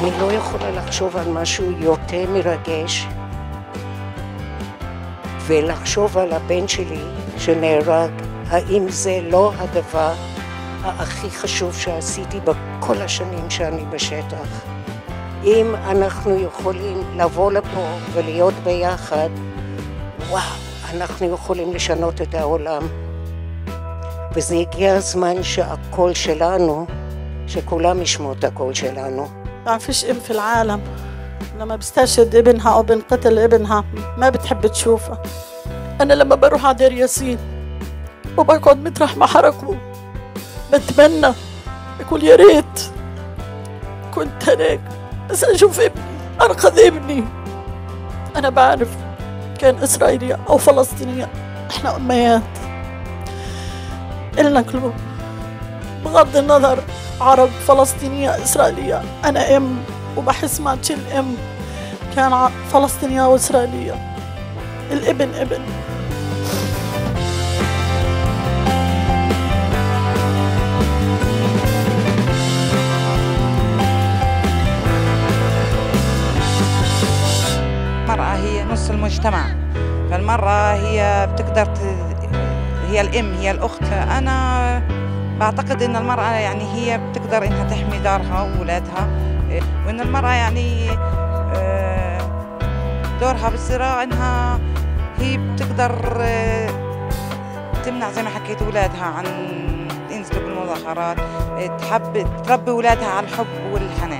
אני לא יכולה לחשוב על משהו יותר מרגש ולחשוב על הבן שלי שנהרג, האם זה לא הדבר הכי חשוב שעשיתי בכל השנים שאני בשטח. אם אנחנו יכולים לבוא לפה ולהיות ביחד, וואו, אנחנו יכולים לשנות את העולם. וזה הגיע הזמן שהקול שלנו, שכולם ישמעו את הקול שלנו. ما فيش ام في العالم. لما بستشهد ابنها أو بنقتل ابنها. ما بتحب تشوفها. أنا لما بروح على دير ياسين وبقعد مطرح ما حركوا بتمنى أقول يا ريت كنت هناك بس أشوف ابني أنقذ ابني. أنا بعرف كان إسرائيلية أو فلسطينية إحنا أميات. إلنا قلوب بغض النظر عرب فلسطينية إسرائيلية. أنا أم وبحس كل أم. كان فلسطينية وإسرائيلية. الإبن إبن. المرأة هي نص المجتمع. فالمرأة هي بتقدر ت... هي الأم هي الأخت. أنا بعتقد إن المرأة يعني هي بتقدر إنها تحمي دارها وأولادها وإن المرأة يعني آه، دورها بالزراعة إنها هي بتقدر آه، تمنع زي ما حكيت أولادها عن ينزلوا بالمظاهرات تحب تربي أولادها على الحب والحنان.